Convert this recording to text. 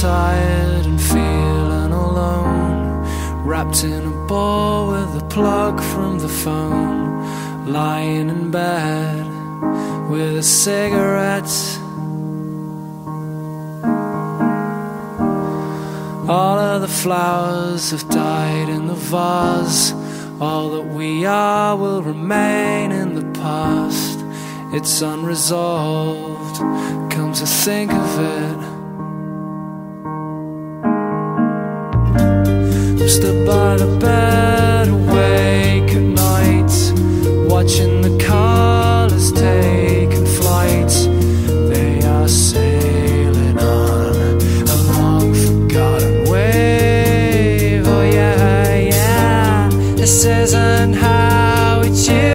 tired and feeling alone, wrapped in a ball with a plug from the phone, lying in bed with a cigarette. All of the flowers have died in the vase. All that we are will remain in the past. It's unresolved. Come to think of it. toaster by the bed awake at night Watching the colors taking flight. They are sailing on a long forgotten wave. Oh yeah, yeah. This isn't how it's used